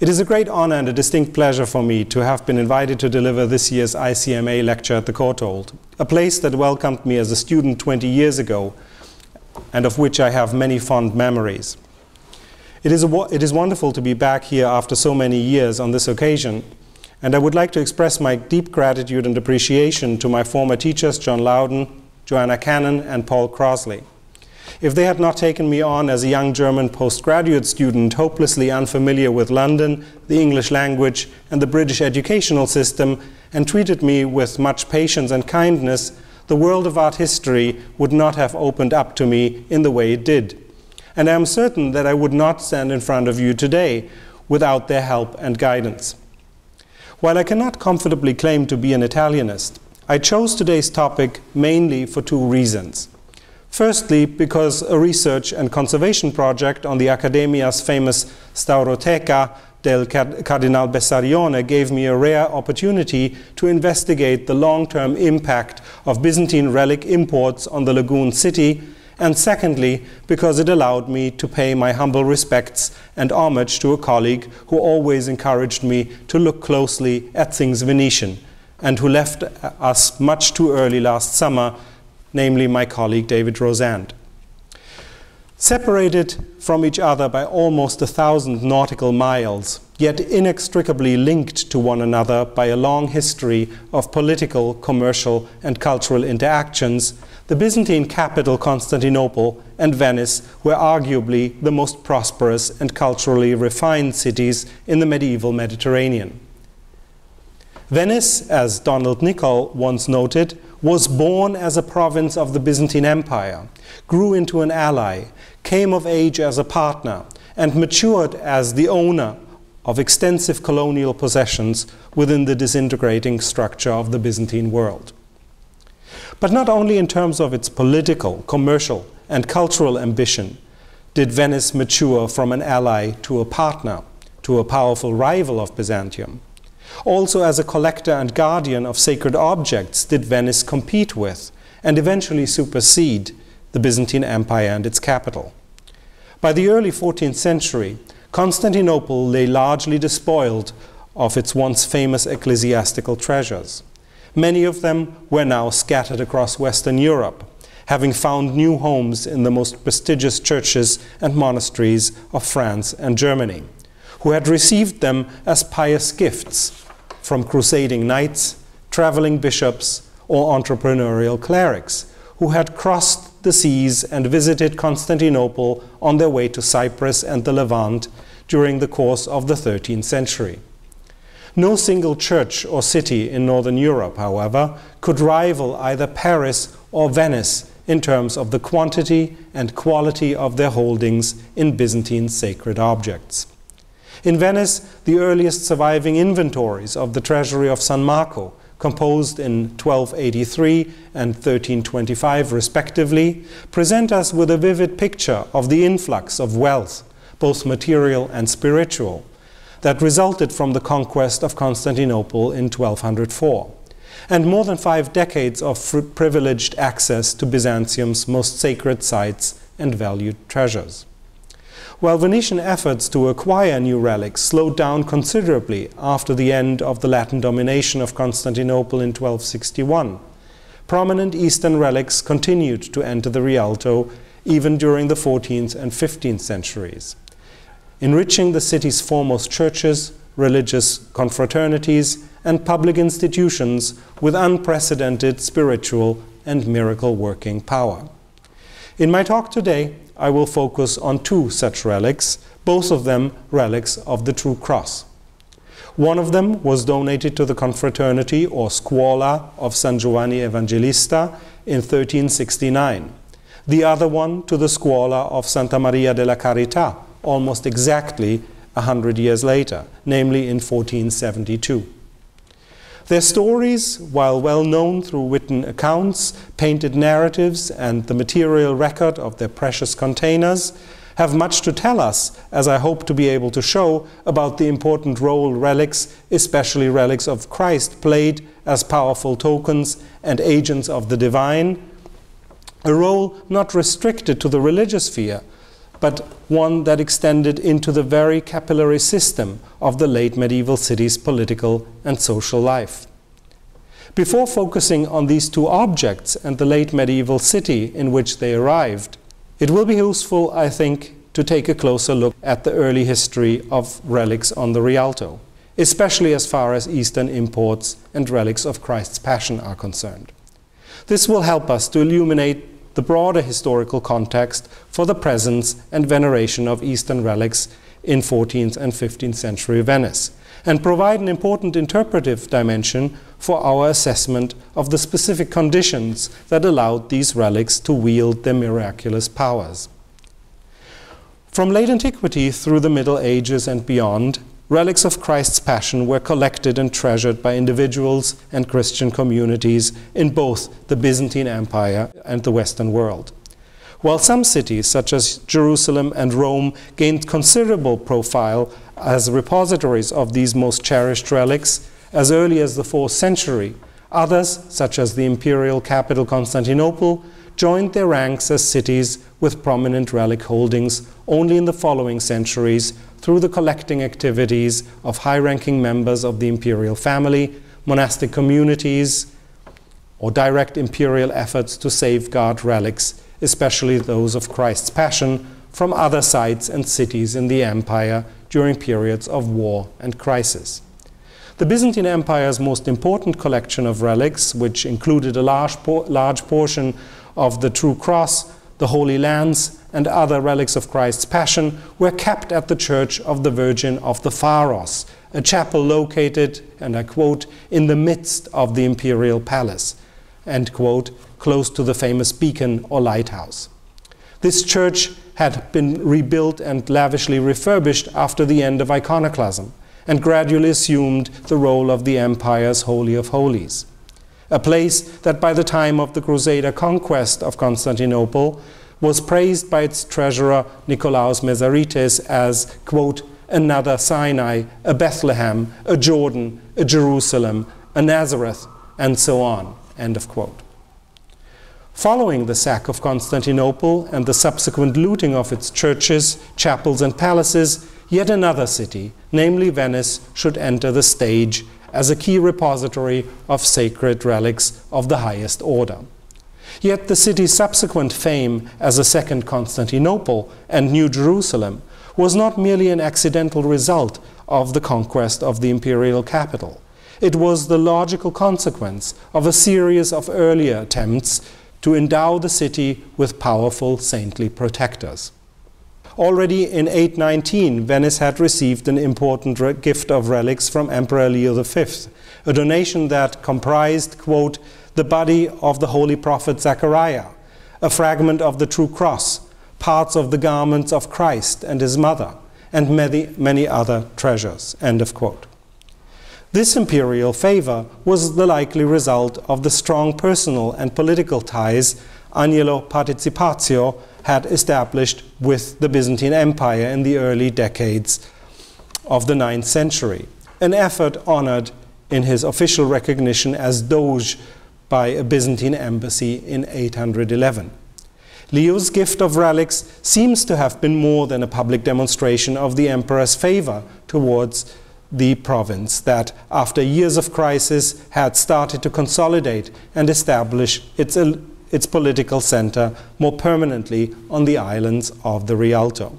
It is a great honor and a distinct pleasure for me to have been invited to deliver this year's ICMA lecture at the Courtauld, a place that welcomed me as a student 20 years ago and of which I have many fond memories. It is, it is wonderful to be back here after so many years on this occasion, and I would like to express my deep gratitude and appreciation to my former teachers, John Lowden, Joanna Cannon, and Paul Crossley. If they had not taken me on as a young German postgraduate student, hopelessly unfamiliar with London, the English language, and the British educational system, and treated me with much patience and kindness, the world of art history would not have opened up to me in the way it did. And I am certain that I would not stand in front of you today without their help and guidance. While I cannot comfortably claim to be an Italianist, I chose today's topic mainly for two reasons. Firstly, because a research and conservation project on the Accademia's famous Stauroteca del Cardinal Bessarione gave me a rare opportunity to investigate the long-term impact of Byzantine relic imports on the lagoon city, and secondly, because it allowed me to pay my humble respects and homage to a colleague who always encouraged me to look closely at things Venetian, and who left us much too early last summer namely my colleague David Rosand. Separated from each other by almost a thousand nautical miles, yet inextricably linked to one another by a long history of political, commercial, and cultural interactions, the Byzantine capital Constantinople and Venice were arguably the most prosperous and culturally refined cities in the medieval Mediterranean. Venice, as Donald Nicol once noted, was born as a province of the Byzantine Empire, grew into an ally, came of age as a partner, and matured as the owner of extensive colonial possessions within the disintegrating structure of the Byzantine world. But not only in terms of its political, commercial, and cultural ambition did Venice mature from an ally to a partner, to a powerful rival of Byzantium. Also, as a collector and guardian of sacred objects, did Venice compete with and eventually supersede the Byzantine Empire and its capital. By the early 14th century, Constantinople lay largely despoiled of its once famous ecclesiastical treasures. Many of them were now scattered across Western Europe, having found new homes in the most prestigious churches and monasteries of France and Germany, who had received them as pious gifts from crusading knights, traveling bishops, or entrepreneurial clerics who had crossed the seas and visited Constantinople on their way to Cyprus and the Levant during the course of the 13th century. No single church or city in Northern Europe, however, could rival either Paris or Venice in terms of the quantity and quality of their holdings in Byzantine sacred objects. In Venice, the earliest surviving inventories of the treasury of San Marco, composed in 1283 and 1325 respectively, present us with a vivid picture of the influx of wealth, both material and spiritual, that resulted from the conquest of Constantinople in 1204, and more than five decades of privileged access to Byzantium's most sacred sites and valued treasures. While Venetian efforts to acquire new relics slowed down considerably after the end of the Latin domination of Constantinople in 1261, prominent Eastern relics continued to enter the Rialto even during the 14th and 15th centuries, enriching the city's foremost churches, religious confraternities, and public institutions with unprecedented spiritual and miracle working power. In my talk today, I will focus on two such relics, both of them relics of the True Cross. One of them was donated to the confraternity or scuola of San Giovanni Evangelista in 1369. The other one to the scuola of Santa Maria della Carità, almost exactly a hundred years later, namely in 1472. Their stories, while well known through written accounts, painted narratives, and the material record of their precious containers, have much to tell us, as I hope to be able to show, about the important role relics, especially relics of Christ, played as powerful tokens and agents of the divine, a role not restricted to the religious sphere, but one that extended into the very capillary system of the late medieval city's political and social life. Before focusing on these two objects and the late medieval city in which they arrived, it will be useful, I think, to take a closer look at the early history of relics on the Rialto, especially as far as Eastern imports and relics of Christ's Passion are concerned. This will help us to illuminate the broader historical context for the presence and veneration of Eastern relics in 14th and 15th century Venice, and provide an important interpretive dimension for our assessment of the specific conditions that allowed these relics to wield their miraculous powers. From late antiquity through the Middle Ages and beyond, relics of Christ's Passion were collected and treasured by individuals and Christian communities in both the Byzantine Empire and the Western world. While some cities, such as Jerusalem and Rome, gained considerable profile as repositories of these most cherished relics as early as the 4th century. Others, such as the imperial capital Constantinople, joined their ranks as cities with prominent relic holdings only in the following centuries through the collecting activities of high ranking members of the imperial family, monastic communities, or direct imperial efforts to safeguard relics, especially those of Christ's Passion, from other sites and cities in the empire during periods of war and crisis. The Byzantine Empire's most important collection of relics, which included a large, por large portion of the True Cross, the Holy Lance, and other relics of Christ's Passion, were kept at the Church of the Virgin of the Pharos, a chapel located, and I quote, in the midst of the imperial palace, end quote, close to the famous beacon or lighthouse. This church had been rebuilt and lavishly refurbished after the end of iconoclasm and gradually assumed the role of the empire's Holy of Holies. A place that by the time of the Crusader conquest of Constantinople was praised by its treasurer Nicolaus Mesarites as, quote, another Sinai, a Bethlehem, a Jordan, a Jerusalem, a Nazareth, and so on, end of quote. Following the sack of Constantinople and the subsequent looting of its churches, chapels, and palaces, yet another city, namely Venice, should enter the stage as a key repository of sacred relics of the highest order. Yet the city's subsequent fame as a second Constantinople and New Jerusalem was not merely an accidental result of the conquest of the imperial capital. It was the logical consequence of a series of earlier attempts to endow the city with powerful saintly protectors. Already in 819, Venice had received an important gift of relics from Emperor Leo V, a donation that comprised, quote, the body of the holy prophet Zechariah, a fragment of the true cross, parts of the garments of Christ and his mother, and many, many other treasures, end of quote. This imperial favor was the likely result of the strong personal and political ties Agnello Participazio had established with the Byzantine Empire in the early decades of the 9th century, an effort honored in his official recognition as Doge by a Byzantine embassy in 811. Leo's gift of relics seems to have been more than a public demonstration of the emperor's favor towards the province that, after years of crisis, had started to consolidate and establish its, its political center more permanently on the islands of the Rialto.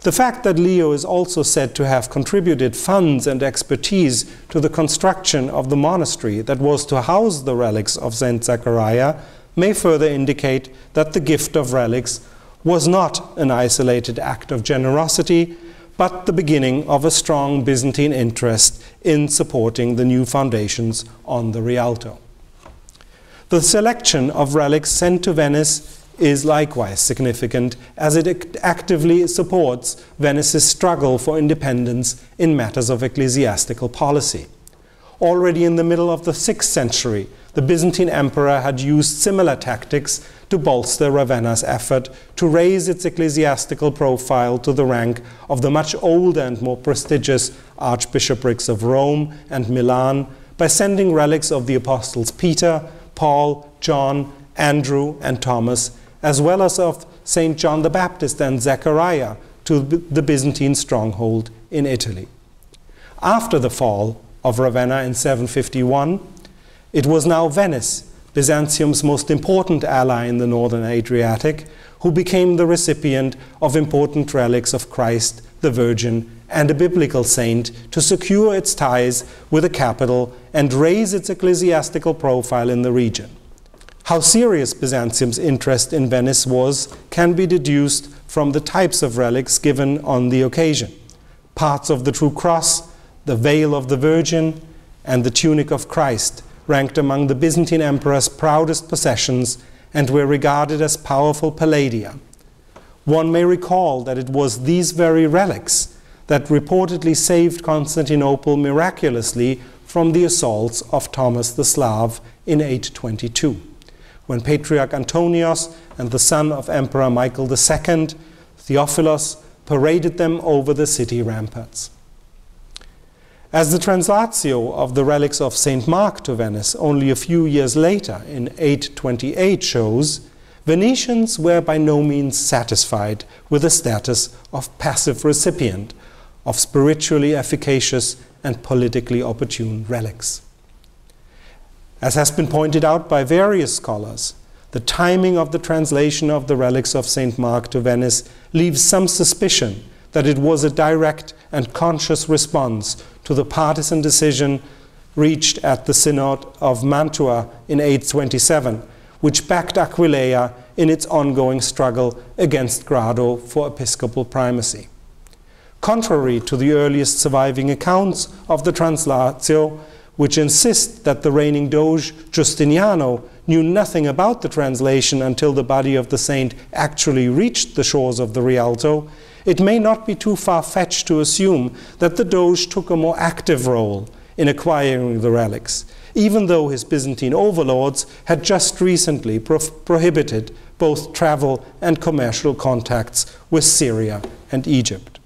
The fact that Leo is also said to have contributed funds and expertise to the construction of the monastery that was to house the relics of St. Zachariah may further indicate that the gift of relics was not an isolated act of generosity, but the beginning of a strong Byzantine interest in supporting the new foundations on the Rialto. The selection of relics sent to Venice is likewise significant as it actively supports Venice's struggle for independence in matters of ecclesiastical policy. Already in the middle of the 6th century, the Byzantine emperor had used similar tactics to bolster Ravenna's effort to raise its ecclesiastical profile to the rank of the much older and more prestigious archbishoprics of Rome and Milan by sending relics of the apostles Peter, Paul, John, Andrew, and Thomas, as well as of St. John the Baptist and Zechariah to the Byzantine stronghold in Italy. After the fall of Ravenna in 751, it was now Venice, Byzantium's most important ally in the northern Adriatic, who became the recipient of important relics of Christ, the Virgin, and a biblical saint to secure its ties with the capital and raise its ecclesiastical profile in the region. How serious Byzantium's interest in Venice was can be deduced from the types of relics given on the occasion parts of the true cross, the veil of the Virgin, and the tunic of Christ, ranked among the Byzantine emperor's proudest possessions and were regarded as powerful palladia. One may recall that it was these very relics that reportedly saved Constantinople miraculously from the assaults of Thomas the Slav in 822, when Patriarch Antonios and the son of Emperor Michael II, Theophilos, paraded them over the city ramparts. As the translatio of the relics of St. Mark to Venice only a few years later, in 828, shows, Venetians were by no means satisfied with the status of passive recipient of spiritually efficacious and politically opportune relics. As has been pointed out by various scholars, the timing of the translation of the relics of St. Mark to Venice leaves some suspicion that it was a direct and conscious response to the partisan decision reached at the Synod of Mantua in 827, which backed Aquileia in its ongoing struggle against Grado for episcopal primacy. Contrary to the earliest surviving accounts of the Translatio, which insist that the reigning Doge Giustiniano knew nothing about the translation until the body of the saint actually reached the shores of the Rialto, it may not be too far fetched to assume that the Doge took a more active role in acquiring the relics, even though his Byzantine overlords had just recently pro prohibited both travel and commercial contacts with Syria and Egypt.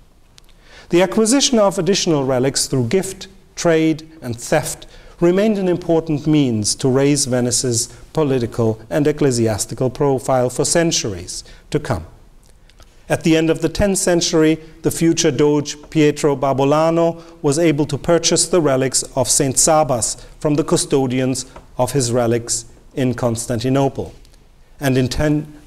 The acquisition of additional relics through gift, trade, and theft remained an important means to raise Venice's political and ecclesiastical profile for centuries to come. At the end of the 10th century, the future Doge Pietro Barbolano was able to purchase the relics of St. Sabas from the custodians of his relics in Constantinople. And in 10,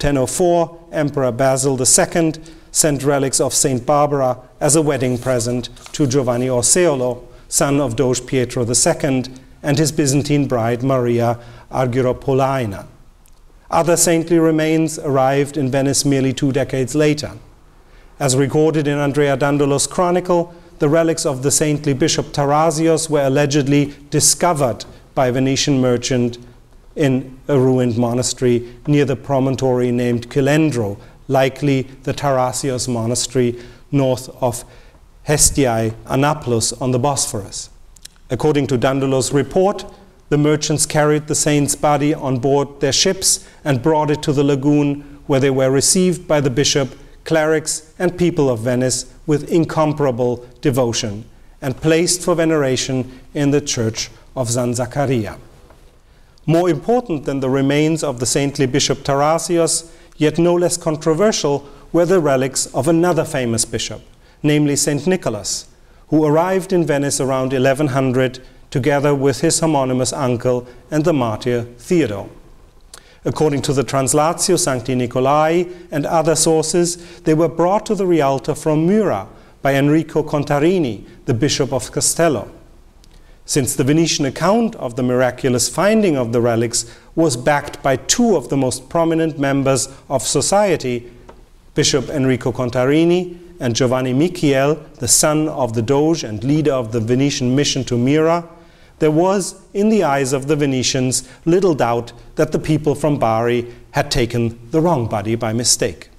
1004, Emperor Basil II sent relics of St. Barbara as a wedding present to Giovanni Orseolo, son of Doge Pietro II, and his Byzantine bride Maria Argyropolaina. Other saintly remains arrived in Venice merely two decades later. As recorded in Andrea Dandolo's chronicle, the relics of the saintly bishop Tarasius were allegedly discovered by Venetian merchant in a ruined monastery near the promontory named Kilendro, likely the Tarasios monastery north of Hestiae Anaplos on the Bosphorus. According to Dandolo's report, the merchants carried the saint's body on board their ships and brought it to the lagoon, where they were received by the bishop, clerics, and people of Venice with incomparable devotion, and placed for veneration in the church of San Zaccaria. More important than the remains of the saintly bishop Tarasius, yet no less controversial, were the relics of another famous bishop, namely St. Nicholas, who arrived in Venice around 1100 together with his homonymous uncle and the martyr Theodore. According to the Translatio Sancti Nicolai and other sources, they were brought to the Rialto from Myra by Enrico Contarini, the Bishop of Castello. Since the Venetian account of the miraculous finding of the relics was backed by two of the most prominent members of society, Bishop Enrico Contarini and Giovanni Michiel, the son of the Doge and leader of the Venetian mission to Myra, there was, in the eyes of the Venetians, little doubt that the people from Bari had taken the wrong body by mistake.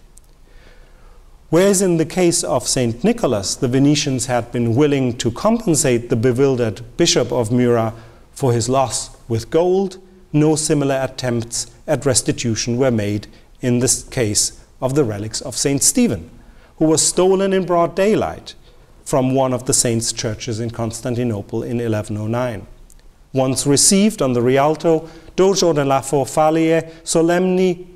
Whereas in the case of St. Nicholas, the Venetians had been willing to compensate the bewildered bishop of Myra for his loss with gold, no similar attempts at restitution were made in the case of the relics of St. Stephen, who was stolen in broad daylight from one of the saints' churches in Constantinople in 1109. Once received on the Rialto, Doge Ordelafo Falier solemnly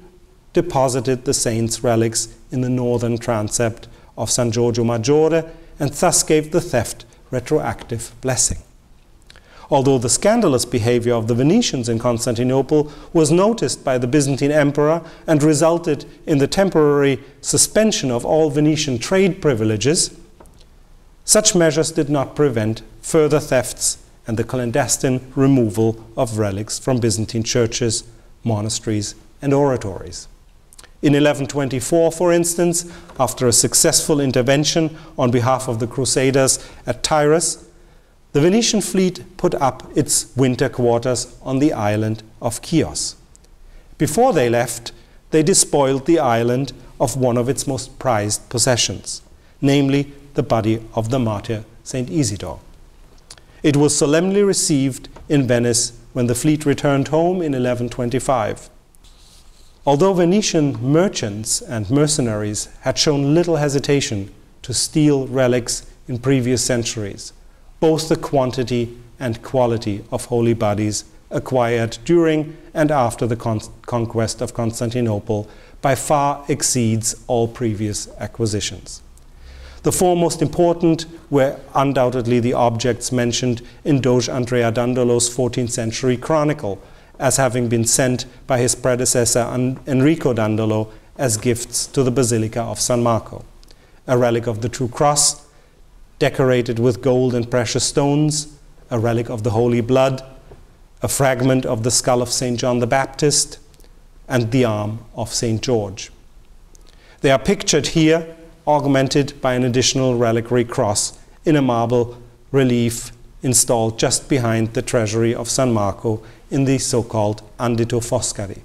deposited the saint's relics in the northern transept of San Giorgio Maggiore and thus gave the theft retroactive blessing. Although the scandalous behavior of the Venetians in Constantinople was noticed by the Byzantine emperor and resulted in the temporary suspension of all Venetian trade privileges, such measures did not prevent further thefts and the clandestine removal of relics from Byzantine churches, monasteries, and oratories. In 1124, for instance, after a successful intervention on behalf of the Crusaders at Tyrus, the Venetian fleet put up its winter quarters on the island of Chios. Before they left, they despoiled the island of one of its most prized possessions, namely the body of the martyr Saint Isidore. It was solemnly received in Venice when the fleet returned home in 1125. Although Venetian merchants and mercenaries had shown little hesitation to steal relics in previous centuries, both the quantity and quality of holy bodies acquired during and after the con conquest of Constantinople by far exceeds all previous acquisitions. The four most important were undoubtedly the objects mentioned in Doge Andrea Dandolo's 14th century chronicle, as having been sent by his predecessor Enrico Dandolo as gifts to the Basilica of San Marco. A relic of the True Cross, decorated with gold and precious stones, a relic of the Holy Blood, a fragment of the skull of St. John the Baptist, and the arm of St. George. They are pictured here, augmented by an additional reliquary cross in a marble relief installed just behind the treasury of San Marco in the so-called Andito Foscari.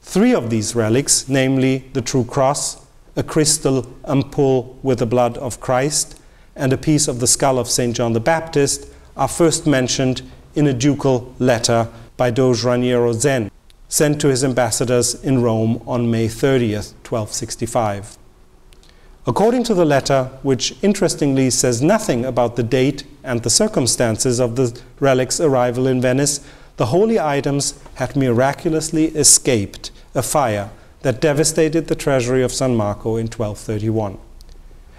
Three of these relics, namely the True Cross, a crystal ampulle with the blood of Christ, and a piece of the skull of St. John the Baptist, are first mentioned in a ducal letter by Doge Raniero Zen, sent to his ambassadors in Rome on May 30th, 1265. According to the letter, which interestingly says nothing about the date and the circumstances of the relic's arrival in Venice, the holy items had miraculously escaped a fire that devastated the treasury of San Marco in 1231.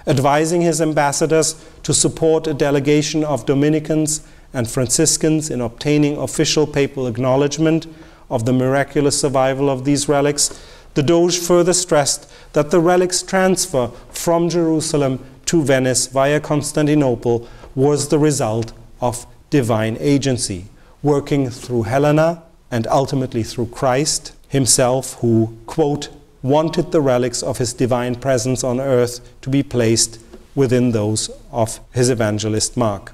Advising his ambassadors to support a delegation of Dominicans and Franciscans in obtaining official papal acknowledgement of the miraculous survival of these relics, the Doge further stressed that the relics transfer from Jerusalem to Venice via Constantinople was the result of divine agency working through Helena and ultimately through Christ himself, who, quote, wanted the relics of his divine presence on earth to be placed within those of his evangelist Mark.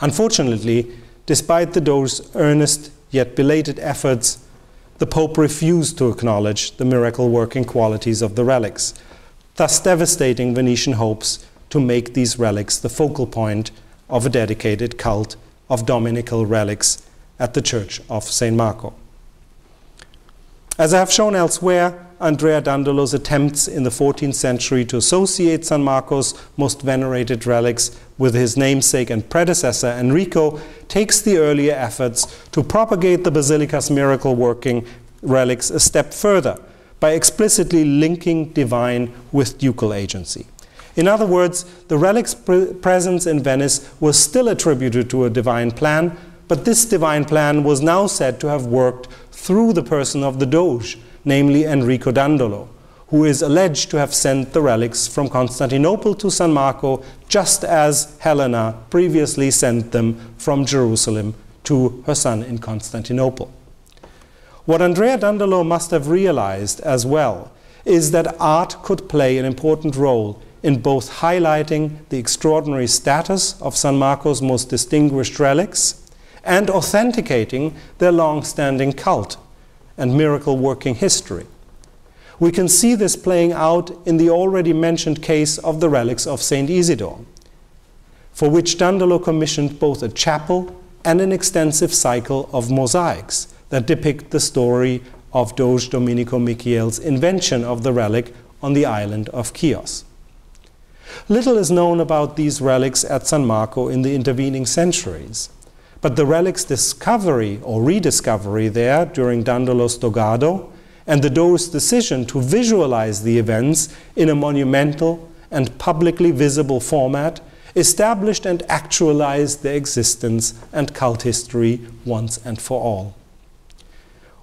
Unfortunately, despite the Doge's earnest yet belated efforts, the Pope refused to acknowledge the miracle working qualities of the relics, thus devastating Venetian hopes to make these relics the focal point of a dedicated cult of Dominical relics at the Church of St. Marco. As I have shown elsewhere, Andrea Dandolo's attempts in the 14th century to associate San Marco's most venerated relics with his namesake and predecessor Enrico takes the earlier efforts to propagate the basilica's miracle working relics a step further by explicitly linking divine with ducal agency. In other words, the relic's pre presence in Venice was still attributed to a divine plan, but this divine plan was now said to have worked through the person of the Doge, namely Enrico Dandolo, who is alleged to have sent the relics from Constantinople to San Marco, just as Helena previously sent them from Jerusalem to her son in Constantinople. What Andrea Dandolo must have realized as well is that art could play an important role in both highlighting the extraordinary status of San Marco's most distinguished relics and authenticating their long standing cult and miracle working history. We can see this playing out in the already mentioned case of the relics of St. Isidore, for which Dandolo commissioned both a chapel and an extensive cycle of mosaics that depict the story of Doge Domenico Michiel's invention of the relic on the island of Chios. Little is known about these relics at San Marco in the intervening centuries, but the relic's discovery or rediscovery there during Dandolo's Dogado and the Doge's decision to visualize the events in a monumental and publicly visible format established and actualized their existence and cult history once and for all.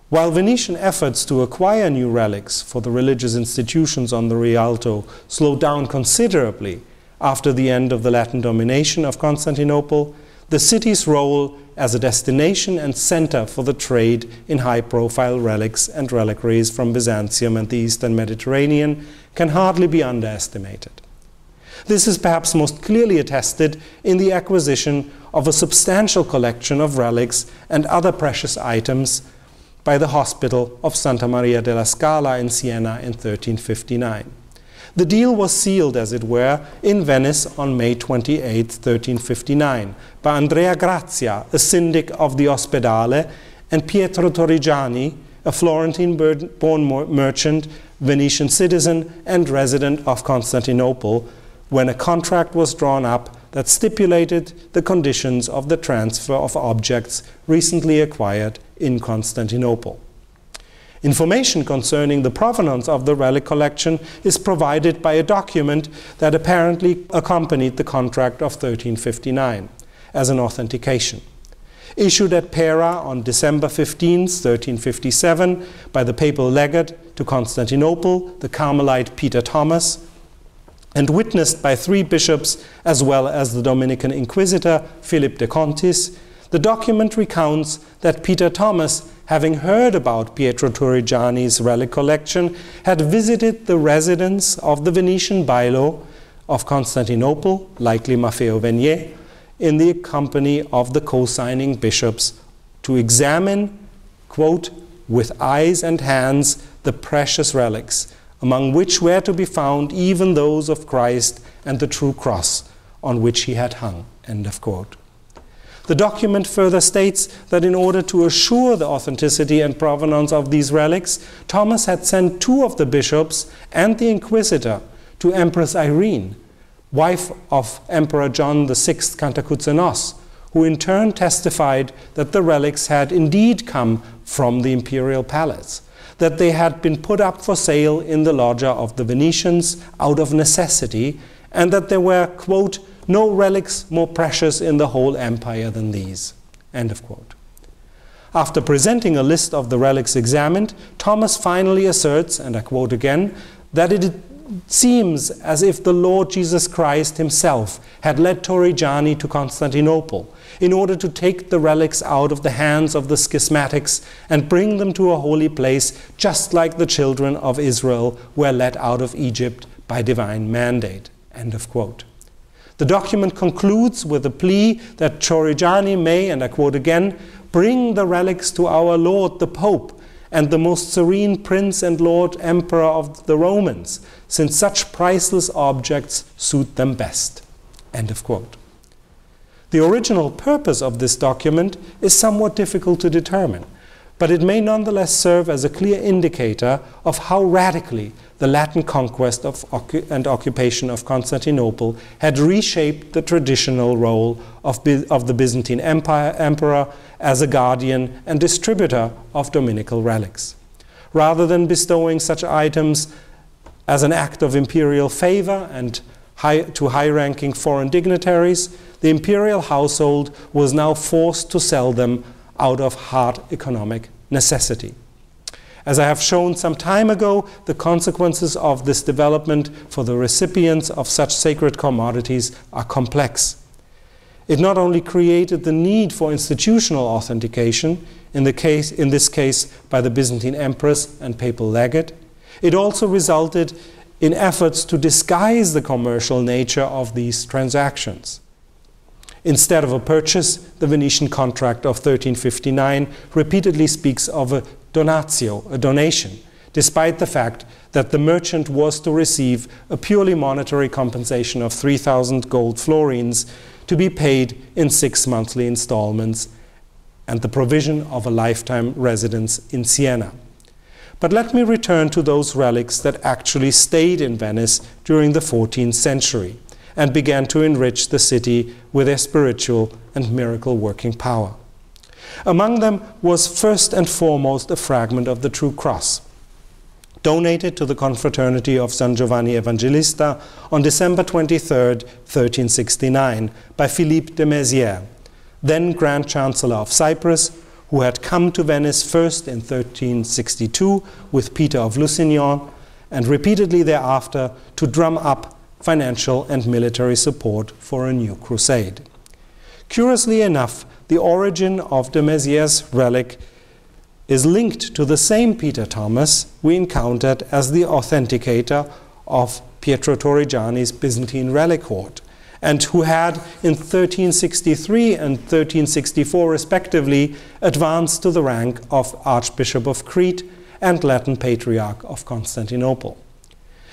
While Venetian efforts to acquire new relics for the religious institutions on the Rialto slowed down considerably after the end of the Latin domination of Constantinople, the city's role as a destination and center for the trade in high profile relics and reliquaries from Byzantium and the Eastern Mediterranean can hardly be underestimated. This is perhaps most clearly attested in the acquisition of a substantial collection of relics and other precious items by the hospital of Santa Maria della Scala in Siena in 1359. The deal was sealed, as it were, in Venice on May 28, 1359, by Andrea Grazia, a syndic of the Ospedale, and Pietro Torrigiani, a Florentine born merchant, Venetian citizen, and resident of Constantinople, when a contract was drawn up that stipulated the conditions of the transfer of objects recently acquired in Constantinople. Information concerning the provenance of the relic collection is provided by a document that apparently accompanied the contract of 1359 as an authentication. Issued at Pera on December 15, 1357, by the papal legate to Constantinople, the Carmelite Peter Thomas, and witnessed by three bishops as well as the Dominican inquisitor Philip de Contis, the document recounts that Peter Thomas having heard about Pietro Torrigiani's relic collection, had visited the residence of the Venetian bailo of Constantinople, likely Maffeo Venier, in the company of the co-signing bishops to examine, quote, with eyes and hands the precious relics, among which were to be found even those of Christ and the true cross on which he had hung, end of quote. The document further states that in order to assure the authenticity and provenance of these relics, Thomas had sent two of the bishops and the inquisitor to Empress Irene, wife of Emperor John VI Cantacuzenos, who in turn testified that the relics had indeed come from the imperial palace, that they had been put up for sale in the loggia of the Venetians out of necessity, and that there were, quote, no relics more precious in the whole empire than these. End of quote. After presenting a list of the relics examined, Thomas finally asserts, and I quote again, that it seems as if the Lord Jesus Christ himself had led Torrigiani to Constantinople in order to take the relics out of the hands of the schismatics and bring them to a holy place, just like the children of Israel were led out of Egypt by divine mandate. End of quote. The document concludes with a plea that Torrigiani may, and I quote again, bring the relics to our Lord the Pope and the most serene Prince and Lord Emperor of the Romans, since such priceless objects suit them best. End of quote. The original purpose of this document is somewhat difficult to determine, but it may nonetheless serve as a clear indicator of how radically the Latin conquest of, and occupation of Constantinople had reshaped the traditional role of, of the Byzantine Empire, emperor as a guardian and distributor of dominical relics. Rather than bestowing such items as an act of imperial favor and high, to high-ranking foreign dignitaries, the imperial household was now forced to sell them out of hard economic necessity. As I have shown some time ago, the consequences of this development for the recipients of such sacred commodities are complex. It not only created the need for institutional authentication, in, case, in this case by the Byzantine empress and papal legate, it also resulted in efforts to disguise the commercial nature of these transactions. Instead of a purchase, the Venetian contract of 1359 repeatedly speaks of a donatio, a donation, despite the fact that the merchant was to receive a purely monetary compensation of 3,000 gold florins to be paid in six monthly installments and the provision of a lifetime residence in Siena. But let me return to those relics that actually stayed in Venice during the 14th century and began to enrich the city with their spiritual and miracle working power. Among them was first and foremost a fragment of the true cross. donated to the Confraternity of San Giovanni Evangelista on December 23, 1369, by Philippe de Mézières, then Grand Chancellor of Cyprus, who had come to Venice first in 1362 with Peter of Lusignan and repeatedly thereafter to drum up financial and military support for a new crusade. Curiously enough, the origin of de Mézières' relic is linked to the same Peter Thomas we encountered as the authenticator of Pietro Torrigiani's Byzantine relic hoard, and who had in 1363 and 1364 respectively advanced to the rank of Archbishop of Crete and Latin Patriarch of Constantinople.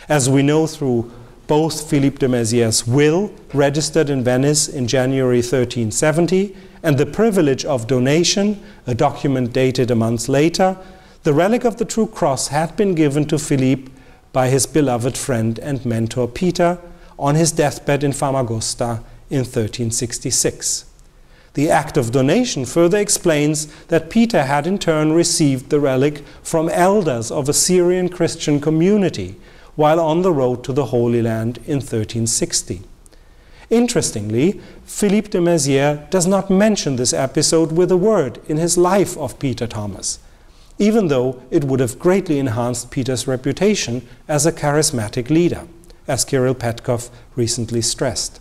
As we know through both Philippe de Mézières' will, registered in Venice in January 1370, and the privilege of donation, a document dated a month later, the relic of the True Cross had been given to Philippe by his beloved friend and mentor Peter on his deathbed in Famagosta in 1366. The act of donation further explains that Peter had in turn received the relic from elders of a Syrian Christian community while on the road to the Holy Land in 1360. Interestingly, Philippe de Mézières does not mention this episode with a word in his life of Peter Thomas, even though it would have greatly enhanced Peter's reputation as a charismatic leader, as Kirill Petkov recently stressed.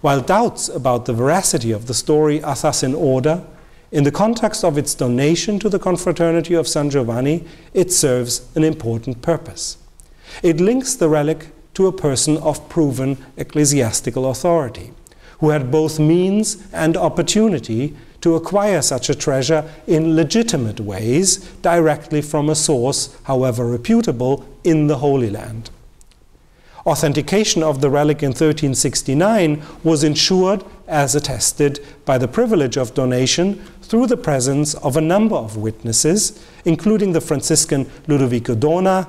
While doubts about the veracity of the story are thus in order, in the context of its donation to the Confraternity of San Giovanni, it serves an important purpose. It links the relic to a person of proven ecclesiastical authority, who had both means and opportunity to acquire such a treasure in legitimate ways directly from a source, however reputable, in the Holy Land. Authentication of the relic in 1369 was ensured, as attested by the privilege of donation, through the presence of a number of witnesses, including the Franciscan Ludovico Dona,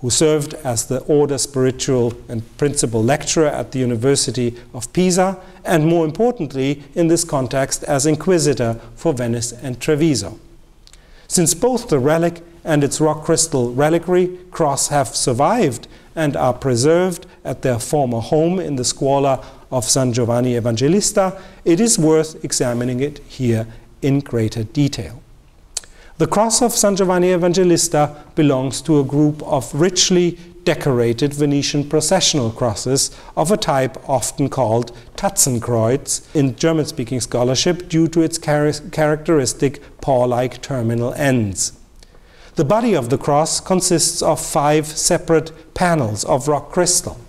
who served as the order spiritual and principal lecturer at the University of Pisa, and more importantly, in this context, as inquisitor for Venice and Treviso. Since both the relic and its rock crystal reliquary cross have survived and are preserved at their former home in the scuola of San Giovanni Evangelista, it is worth examining it here in greater detail. The cross of San Giovanni Evangelista belongs to a group of richly decorated Venetian processional crosses of a type often called Tatzenkreuz in German speaking scholarship due to its char characteristic paw like terminal ends. The body of the cross consists of five separate panels of rock crystal,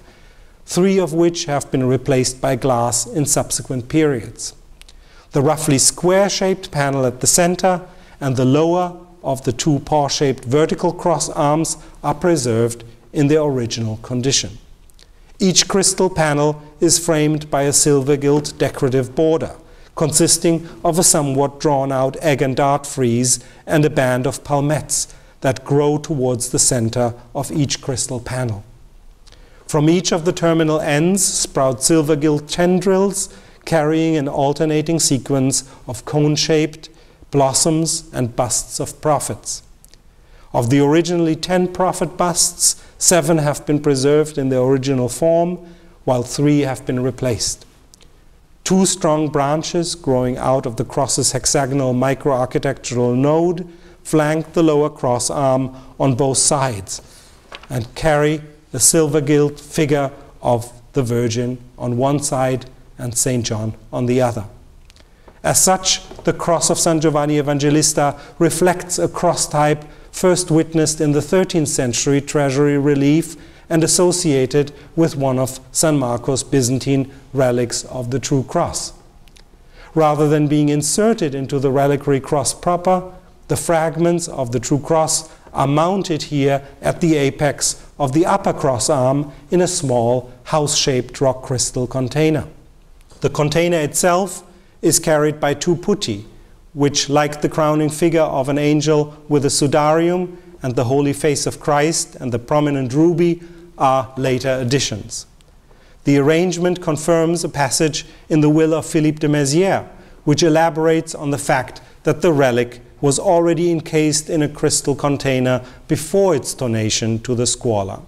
three of which have been replaced by glass in subsequent periods. The roughly square shaped panel at the center and the lower of the two paw-shaped vertical cross arms are preserved in their original condition. Each crystal panel is framed by a silver-gilt decorative border, consisting of a somewhat drawn-out egg and dart frieze and a band of palmettes that grow towards the center of each crystal panel. From each of the terminal ends sprout silver-gilt tendrils carrying an alternating sequence of cone-shaped, blossoms, and busts of prophets. Of the originally ten prophet busts, seven have been preserved in their original form, while three have been replaced. Two strong branches growing out of the cross's hexagonal microarchitectural node flank the lower cross arm on both sides and carry the silver gilt figure of the Virgin on one side and St. John on the other. As such, the cross of San Giovanni Evangelista reflects a cross type first witnessed in the 13th century treasury relief and associated with one of San Marco's Byzantine relics of the True Cross. Rather than being inserted into the reliquary cross proper, the fragments of the True Cross are mounted here at the apex of the upper cross arm in a small house-shaped rock crystal container. The container itself is carried by two putti, which, like the crowning figure of an angel with a sudarium and the holy face of Christ and the prominent ruby, are later additions. The arrangement confirms a passage in the will of Philippe de Mézières, which elaborates on the fact that the relic was already encased in a crystal container before its donation to the scuola.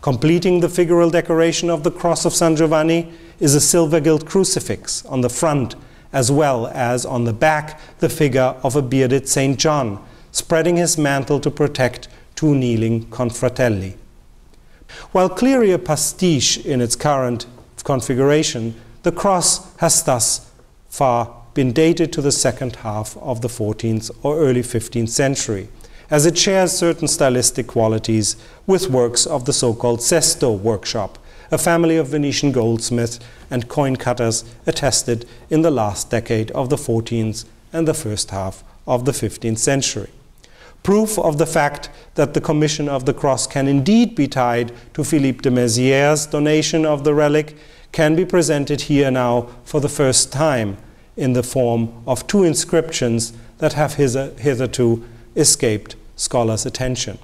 Completing the figural decoration of the cross of San Giovanni is a silver gilt crucifix on the front, as well as on the back the figure of a bearded Saint John, spreading his mantle to protect two kneeling confratelli. While clearly a pastiche in its current configuration, the cross has thus far been dated to the second half of the 14th or early 15th century, as it shares certain stylistic qualities with works of the so called Sesto workshop, a family of Venetian goldsmiths and coin cutters attested in the last decade of the 14th and the first half of the 15th century. Proof of the fact that the commission of the cross can indeed be tied to Philippe de Mézières' donation of the relic can be presented here now for the first time in the form of two inscriptions that have hitherto escaped scholars' attention.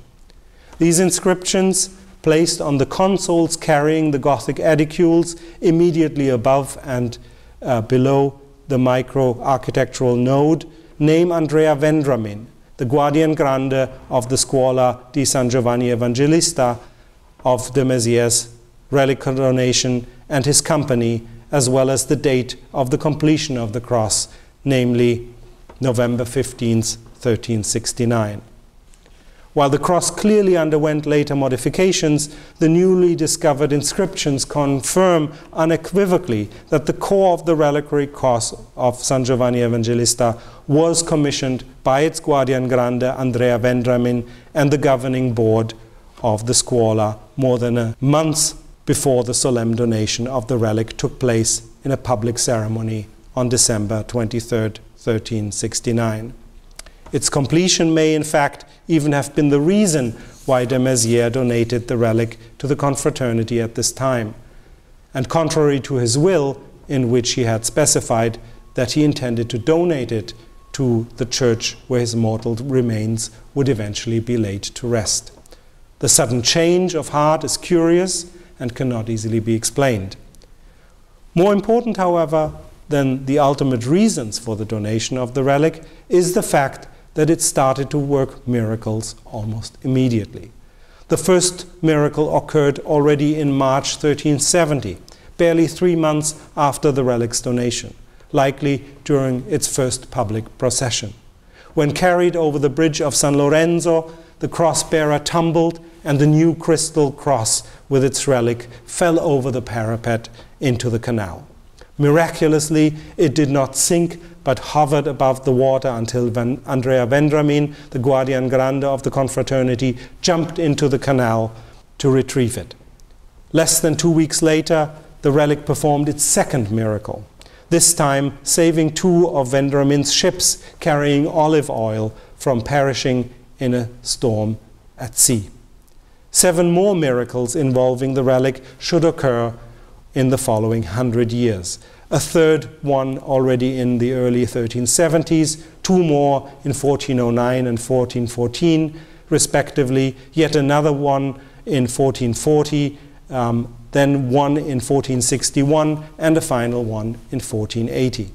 These inscriptions, placed on the consoles carrying the Gothic edicules immediately above and uh, below the micro architectural node, name Andrea Vendramin, the Guardian Grande of the Scuola di San Giovanni Evangelista of de Mézières relic donation and his company as well as the date of the completion of the cross, namely November 15, 1369. While the cross clearly underwent later modifications, the newly discovered inscriptions confirm unequivocally that the core of the reliquary cross of San Giovanni Evangelista was commissioned by its Guardian Grande Andrea Vendramin and the governing board of the Scuola more than a month before the solemn donation of the relic took place in a public ceremony on December 23, 1369. Its completion may, in fact, even have been the reason why de Mézières donated the relic to the confraternity at this time, and contrary to his will, in which he had specified that he intended to donate it to the church where his mortal remains would eventually be laid to rest. The sudden change of heart is curious and cannot easily be explained. More important, however, than the ultimate reasons for the donation of the relic is the fact that it started to work miracles almost immediately. The first miracle occurred already in March 1370, barely three months after the relic's donation, likely during its first public procession. When carried over the bridge of San Lorenzo, the cross bearer tumbled and the new crystal cross with its relic fell over the parapet into the canal. Miraculously, it did not sink but hovered above the water until Van Andrea Vendramin, the Guardian Grande of the confraternity, jumped into the canal to retrieve it. Less than two weeks later, the relic performed its second miracle, this time saving two of Vendramin's ships carrying olive oil from perishing in a storm at sea. Seven more miracles involving the relic should occur in the following hundred years. A third one already in the early 1370s, two more in 1409 and 1414, respectively, yet another one in 1440, um, then one in 1461, and a final one in 1480.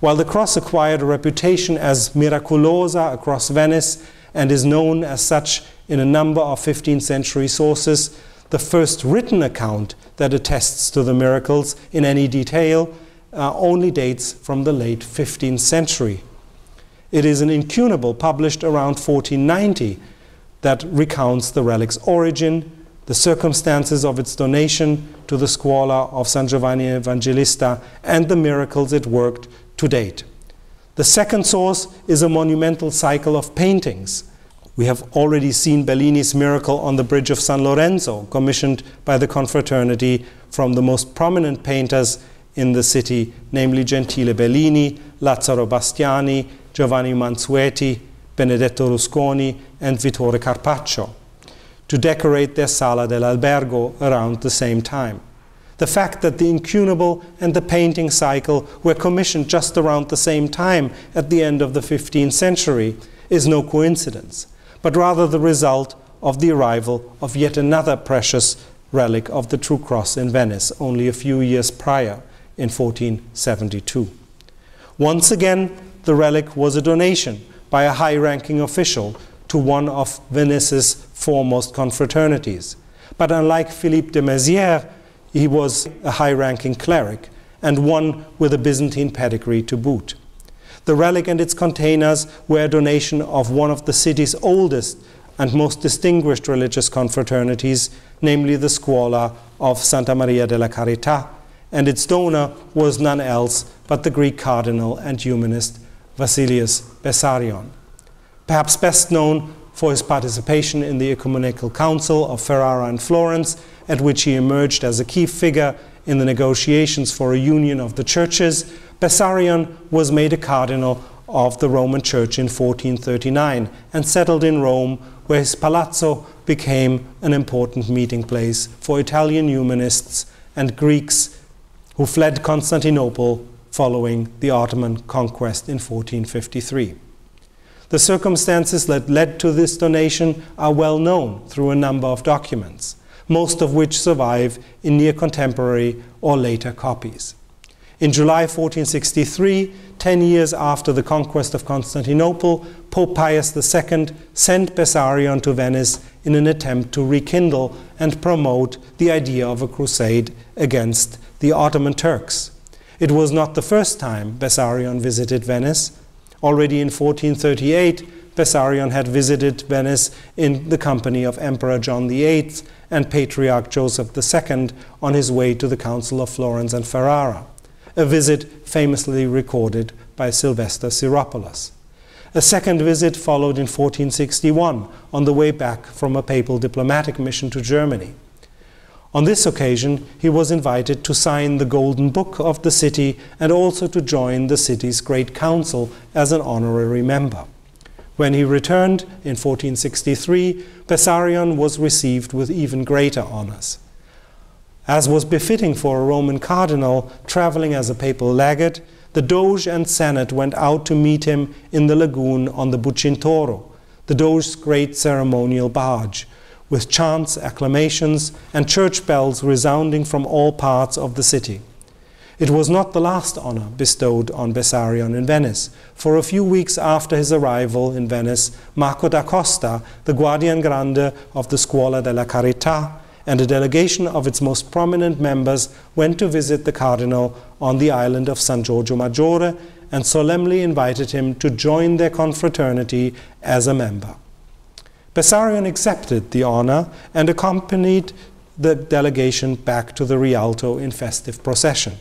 While the cross acquired a reputation as miraculosa across Venice and is known as such in a number of 15th century sources, the first written account that attests to the miracles in any detail uh, only dates from the late 15th century. It is an incunable published around 1490 that recounts the relic's origin, the circumstances of its donation to the scuola of San Giovanni Evangelista, and the miracles it worked to date. The second source is a monumental cycle of paintings we have already seen Bellini's miracle on the Bridge of San Lorenzo, commissioned by the confraternity from the most prominent painters in the city, namely Gentile Bellini, Lazzaro Bastiani, Giovanni Mansueti, Benedetto Rusconi, and Vittore Carpaccio, to decorate their Sala dell'Albergo around the same time. The fact that the incunable and the painting cycle were commissioned just around the same time at the end of the 15th century is no coincidence but rather the result of the arrival of yet another precious relic of the True Cross in Venice only a few years prior in 1472. Once again, the relic was a donation by a high ranking official to one of Venice's foremost confraternities. But unlike Philippe de Mézières, he was a high ranking cleric and one with a Byzantine pedigree to boot. The relic and its containers were a donation of one of the city's oldest and most distinguished religious confraternities, namely the Scuola of Santa Maria della Carità, and its donor was none else but the Greek cardinal and humanist Vasilius Bessarion. Perhaps best known for his participation in the Ecumenical Council of Ferrara and Florence, at which he emerged as a key figure in the negotiations for a union of the churches, Bessarion was made a cardinal of the Roman Church in 1439 and settled in Rome, where his palazzo became an important meeting place for Italian humanists and Greeks who fled Constantinople following the Ottoman conquest in 1453. The circumstances that led to this donation are well known through a number of documents, most of which survive in near contemporary or later copies. In July 1463, ten years after the conquest of Constantinople, Pope Pius II sent Bessarion to Venice in an attempt to rekindle and promote the idea of a crusade against the Ottoman Turks. It was not the first time Bessarion visited Venice. Already in 1438, Bessarion had visited Venice in the company of Emperor John VIII and Patriarch Joseph II on his way to the Council of Florence and Ferrara a visit famously recorded by Sylvester Syropoulos. A second visit followed in 1461 on the way back from a papal diplomatic mission to Germany. On this occasion, he was invited to sign the Golden Book of the city and also to join the city's Great Council as an honorary member. When he returned in 1463, Bessarion was received with even greater honors. As was befitting for a Roman cardinal traveling as a papal legate, the Doge and Senate went out to meet him in the lagoon on the Bucintoro, the Doge's great ceremonial barge, with chants, acclamations, and church bells resounding from all parts of the city. It was not the last honor bestowed on Bessarion in Venice, for a few weeks after his arrival in Venice, Marco da Costa, the Guardian Grande of the Scuola della Carità, and a delegation of its most prominent members went to visit the cardinal on the island of San Giorgio Maggiore and solemnly invited him to join their confraternity as a member. Bessarion accepted the honor and accompanied the delegation back to the Rialto in festive procession.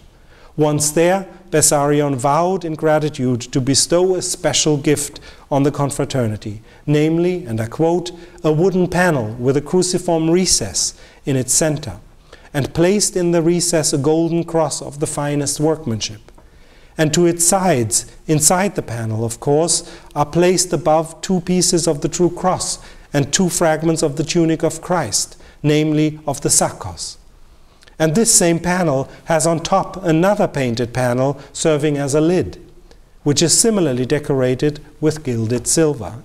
Once there, Bessarion vowed in gratitude to bestow a special gift on the confraternity, namely, and I quote, a wooden panel with a cruciform recess in its center, and placed in the recess a golden cross of the finest workmanship. And to its sides, inside the panel, of course, are placed above two pieces of the true cross and two fragments of the tunic of Christ, namely of the Sakkos. And this same panel has on top another painted panel serving as a lid, which is similarly decorated with gilded silver.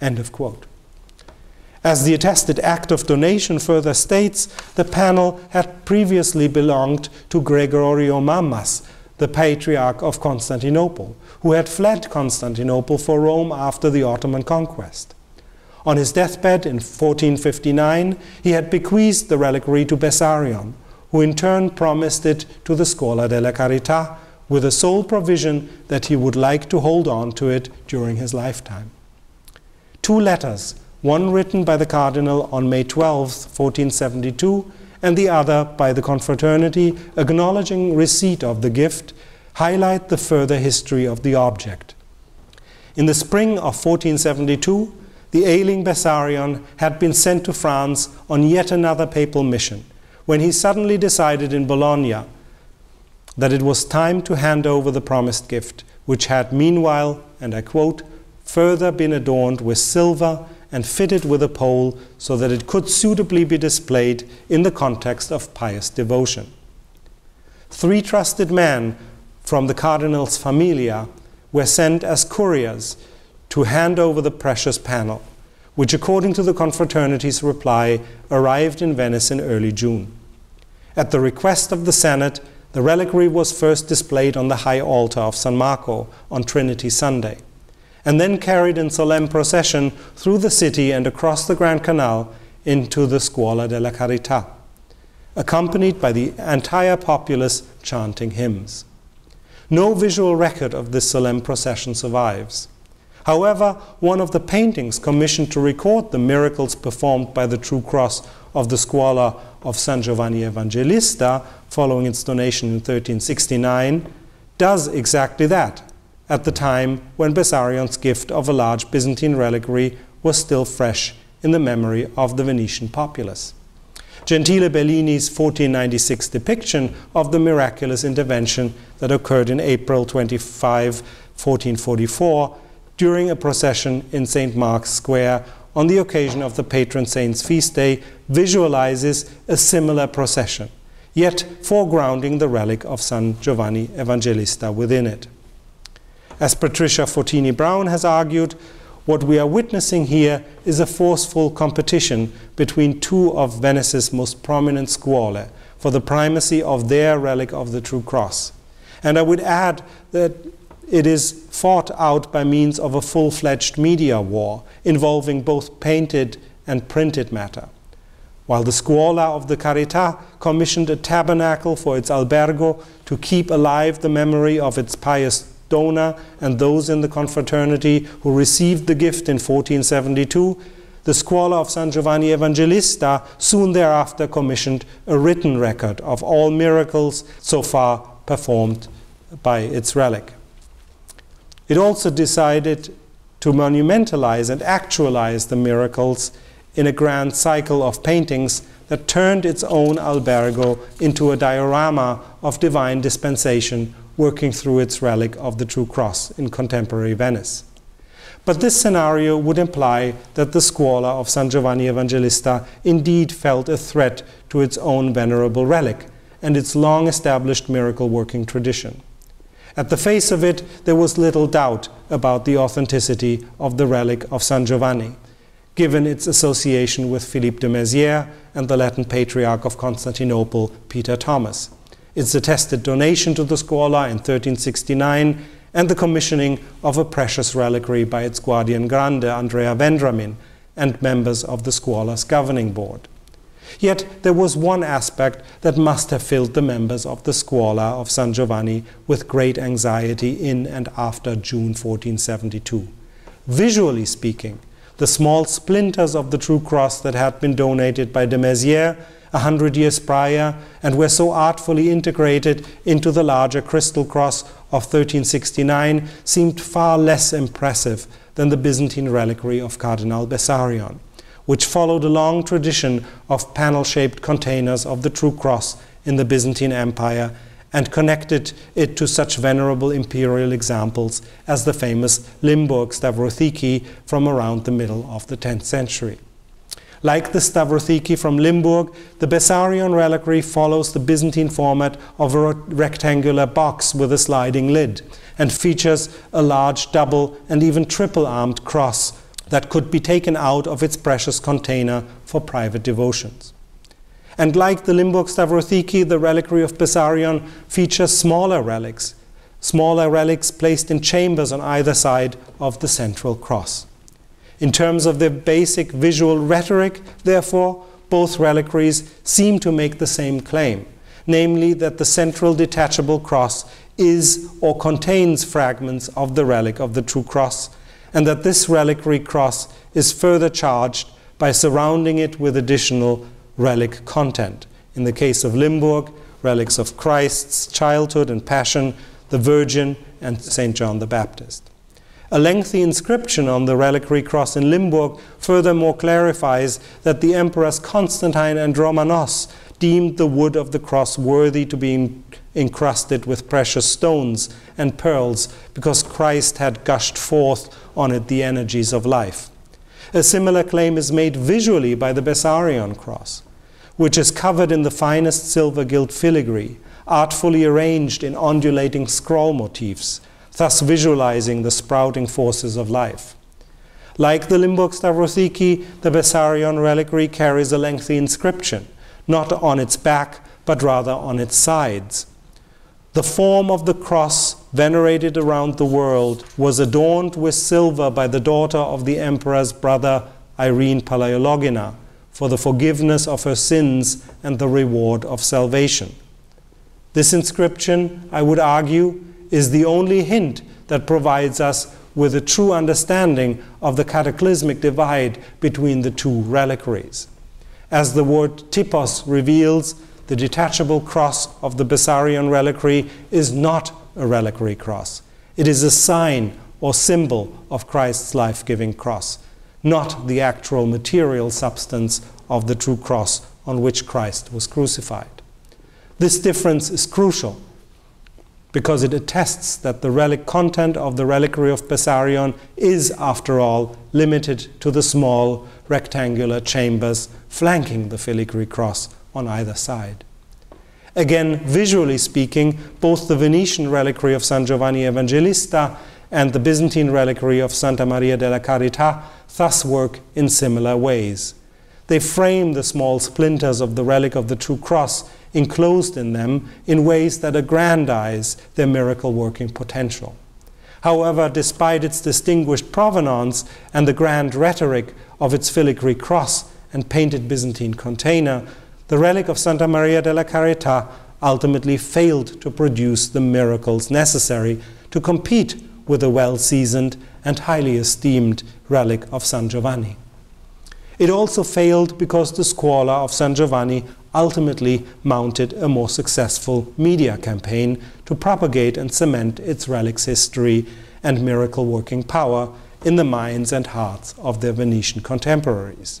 End of quote. As the attested act of donation further states, the panel had previously belonged to Gregorio Mammas, the Patriarch of Constantinople, who had fled Constantinople for Rome after the Ottoman conquest. On his deathbed in 1459, he had bequeathed the reliquary to Bessarion, who in turn promised it to the Scuola della Carità with the sole provision that he would like to hold on to it during his lifetime. Two letters one written by the cardinal on May 12, 1472, and the other by the confraternity acknowledging receipt of the gift, highlight the further history of the object. In the spring of 1472, the ailing Bessarion had been sent to France on yet another papal mission, when he suddenly decided in Bologna that it was time to hand over the promised gift, which had meanwhile, and I quote, further been adorned with silver and fitted with a pole so that it could suitably be displayed in the context of pious devotion. Three trusted men from the cardinal's familia were sent as couriers to hand over the precious panel, which, according to the confraternity's reply, arrived in Venice in early June. At the request of the Senate, the reliquary was first displayed on the high altar of San Marco on Trinity Sunday. and then carried in solemn procession through the city and across the Grand Canal into the Scuola della Carità, accompanied by the entire populace chanting hymns. No visual record of this solemn procession survives. However, one of the paintings commissioned to record the miracles performed by the True Cross of the Scuola of San Giovanni Evangelista, following its donation in 1369, does exactly that, at the time when Bessarion's gift of a large Byzantine reliquary was still fresh in the memory of the Venetian populace. Gentile Bellini's 1496 depiction of the miraculous intervention that occurred in April 25, 1444, during a procession in St. Mark's Square on the occasion of the patron saint's feast day, visualizes a similar procession, yet foregrounding the relic of San Giovanni Evangelista within it. As Patricia Fortini Brown has argued, what we are witnessing here is a forceful competition between two of Venice's most prominent scuole for the primacy of their relic of the true cross. And I would add that it is fought out by means of a full fledged media war involving both painted and printed matter. While the Scuola of the Carità commissioned a tabernacle for its albergo to keep alive the memory of its pious donor and those in the confraternity who received the gift in 1472, the Scuola of San Giovanni Evangelista soon thereafter commissioned a written record of all miracles so far performed by its relic. It also decided to monumentalize and actualize the miracles in a grand cycle of paintings that turned its own albergo into a diorama of divine dispensation working through its relic of the true cross in contemporary Venice. But this scenario would imply that the scuola of San Giovanni Evangelista indeed felt a threat to its own venerable relic and its long established miracle working tradition. At the face of it, there was little doubt about the authenticity of the relic of San Giovanni, given its association with Philippe de Mézières and the Latin Patriarch of Constantinople, Peter Thomas its attested donation to the Scuola in 1369, and the commissioning of a precious reliquary by its guardian grande, Andrea Vendramin, and members of the Scuola's governing board. Yet there was one aspect that must have filled the members of the Scuola of San Giovanni with great anxiety in and after June 1472. Visually speaking, the small splinters of the true cross that had been donated by de Mézières a hundred years prior and were so artfully integrated into the larger crystal cross of 1369 seemed far less impressive than the Byzantine reliquary of Cardinal Bessarion, which followed a long tradition of panel shaped containers of the true cross in the Byzantine Empire and connected it to such venerable imperial examples as the famous Limburg Stavrothiki from around the middle of the 10th century. Like the Stavrothiki from Limburg, the Bessarion reliquary follows the Byzantine format of a rectangular box with a sliding lid and features a large double and even triple armed cross that could be taken out of its precious container for private devotions. And like the Limburg Stavrothiki, the reliquary of Bessarion features smaller relics, smaller relics placed in chambers on either side of the central cross. In terms of their basic visual rhetoric, therefore, both reliquaries seem to make the same claim, namely that the central detachable cross is or contains fragments of the relic of the true cross, and that this reliquary cross is further charged by surrounding it with additional relic content. In the case of Limburg, relics of Christ's childhood and passion, the Virgin, and St. John the Baptist. A lengthy inscription on the reliquary cross in Limburg furthermore clarifies that the emperors Constantine and Romanos deemed the wood of the cross worthy to be encrusted with precious stones and pearls because Christ had gushed forth on it the energies of life. A similar claim is made visually by the Bessarion cross, which is covered in the finest silver gilt filigree, artfully arranged in undulating scroll motifs thus visualizing the sprouting forces of life. Like the Limburg Stavrothiki, the Bessarion reliquary carries a lengthy inscription, not on its back, but rather on its sides. The form of the cross venerated around the world was adorned with silver by the daughter of the emperor's brother Irene Palaiologina for the forgiveness of her sins and the reward of salvation. This inscription, I would argue, is the only hint that provides us with a true understanding of the cataclysmic divide between the two reliquaries. As the word typos reveals, the detachable cross of the Bessarion reliquary is not a reliquary cross. It is a sign or symbol of Christ's life giving cross, not the actual material substance of the true cross on which Christ was crucified. This difference is crucial because it attests that the relic content of the reliquary of Bessarion is, after all, limited to the small rectangular chambers flanking the filigree cross on either side. Again, visually speaking, both the Venetian reliquary of San Giovanni Evangelista and the Byzantine reliquary of Santa Maria della Carità thus work in similar ways. They frame the small splinters of the relic of the true cross enclosed in them in ways that aggrandize their miracle working potential. However, despite its distinguished provenance and the grand rhetoric of its filigree cross and painted Byzantine container, the relic of Santa Maria della Carità ultimately failed to produce the miracles necessary to compete with the well seasoned and highly esteemed relic of San Giovanni. It also failed because the scuola of San Giovanni ultimately mounted a more successful media campaign to propagate and cement its relic's history and miracle working power in the minds and hearts of their Venetian contemporaries.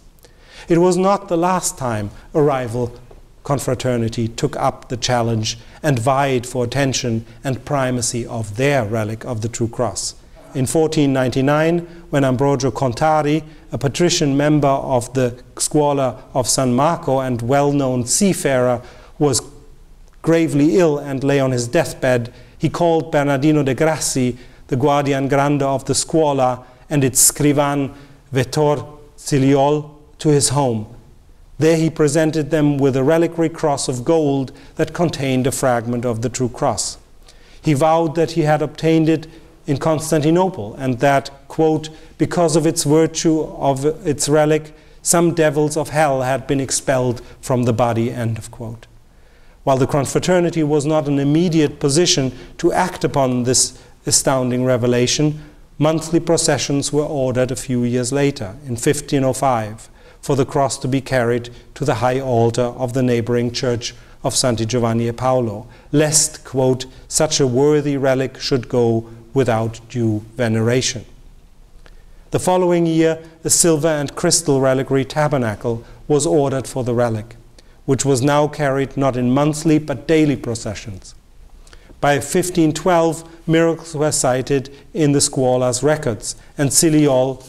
It was not the last time a rival confraternity took up the challenge and vied for attention and primacy of their relic of the True Cross. In 1499, when Ambrogio Contarini, a patrician member of the Scuola of San Marco and well known seafarer, was gravely ill and lay on his deathbed, he called Bernardino de Grassi, the guardian grande of the Scuola, and its scrivan Vettor Ciliol to his home. There he presented them with a reliquary cross of gold that contained a fragment of the true cross. He vowed that he had obtained it in Constantinople and that, quote, because of its virtue of its relic, some devils of hell had been expelled from the body, end of quote. While the confraternity was not in immediate position to act upon this astounding revelation, monthly processions were ordered a few years later, in 1505, for the cross to be carried to the high altar of the neighboring church of Santi Giovanni e Paolo, lest, quote, such a worthy relic should go without due veneration. The following year, a silver and crystal reliquary tabernacle was ordered for the relic, which was now carried not in monthly but daily processions. By 1512, miracles were cited in the Scuola's records, and Ciliol,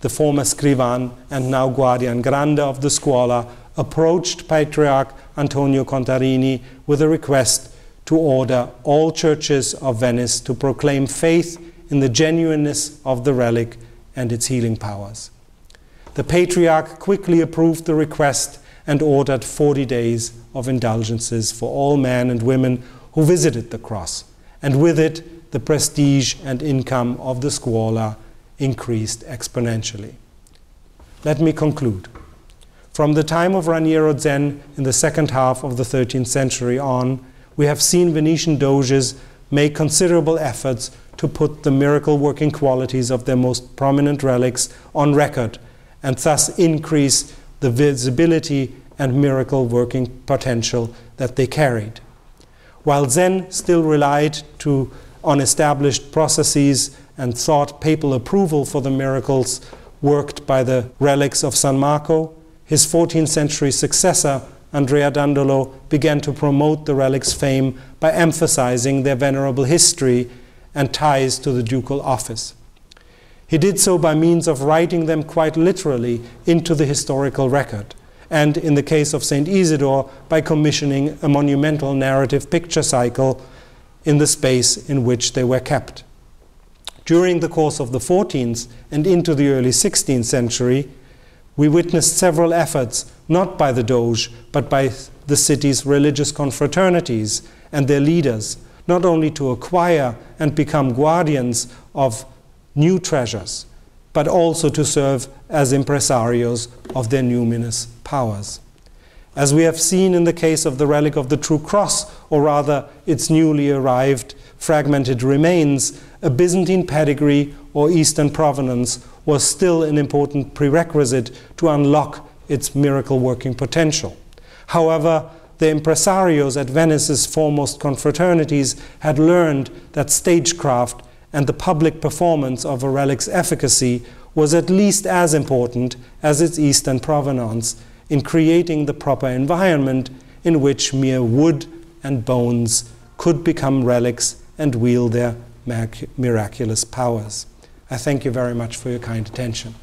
the former scrivan and now guardian grande of the Scuola, approached Patriarch Antonio Contarini with a request to order all churches of Venice to proclaim faith in the genuineness of the relic and its healing powers. The Patriarch quickly approved the request and ordered 40 days of indulgences for all men and women who visited the cross, and with it, the prestige and income of the scuola increased exponentially. Let me conclude. From the time of Raniero Zen in the second half of the 13th century on, we have seen Venetian doges make considerable efforts to put the miracle working qualities of their most prominent relics on record and thus increase the visibility and miracle working potential that they carried. While Zen still relied to, on established processes and sought papal approval for the miracles worked by the relics of San Marco, his 14th century successor, Andrea Dandolo, began to promote the relics' fame by emphasizing their venerable history and ties to the ducal office. He did so by means of writing them quite literally into the historical record and in the case of St. Isidore, by commissioning a monumental narrative picture cycle in the space in which they were kept. During the course of the 14th and into the early 16th century, we witnessed several efforts, not by the Doge, but by the city's religious confraternities and their leaders, not only to acquire and become guardians of new treasures, but also to serve as impresarios of their numinous powers. As we have seen in the case of the relic of the True Cross, or rather its newly arrived fragmented remains, a Byzantine pedigree or Eastern provenance was still an important prerequisite to unlock its miracle working potential. However, the impresarios at Venice's foremost confraternities had learned that stagecraft and the public performance of a relic's efficacy was at least as important as its Eastern provenance in creating the proper environment in which mere wood and bones could become relics and wield their miraculous powers. I thank you very much for your kind attention.